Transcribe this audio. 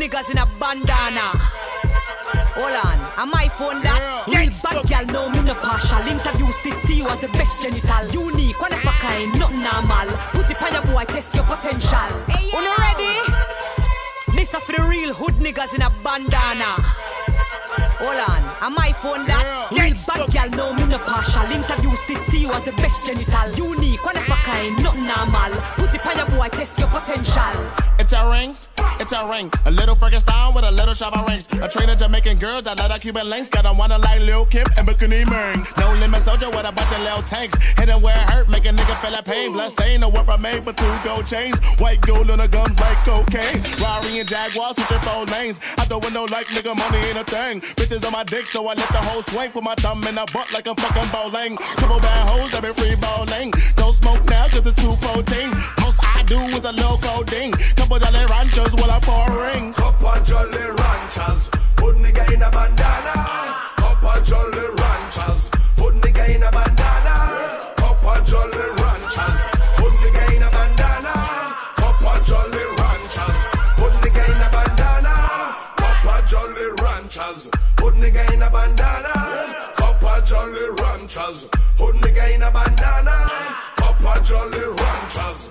niggas in a bandana. Hold on, am I phone that? Yeah. Real bad girl, no me no partial. Introduce this to you as the best genital. Unique, one of a kind, not normal. Put it on your boy, test your potential. Hey, you ready? This for the real hood niggas in a bandana. Hold on, am I phone that? Yeah. Real bad girl, no me no partial. Introduce this to you as the best genital. Unique, one of a kind, not normal. Put it on your boy, test your potential. It's a ring, ring. A little Frankenstein with a little of rings. A trainer Jamaican girl that let her Cuban links. Got a wanna like Lil Kim and Bikini Ming. No limit soldier with a bunch of little tanks. Hitting where it hurt, make a nigga feel that pain. Blood stain, the work I made for two gold chains. White gold on the guns like cocaine. Rari and Jaguar switching four lanes. Out the window like nigga money ain't a thing. Bitches on my dick, so I let the whole swing. Put my thumb in the butt like I'm fucking bowling. Couple bad hoes I been free bowling. A. Couple dollar ranchers while I'm pouring. Cup of Jolly Ranchers, put nigga in a bandana. Cup of Jolly Ranchers, put nigga in a bandana. Cup of Jolly Ranchers, put nigga in a bandana. Cup of Jolly Ranchers, put nigga in a bandana. Cup of Jolly Ranchers, put nigga in a bandana. Cup of Jolly Ranchers, put nigga in a bandana. Cup of Jolly Ranchers,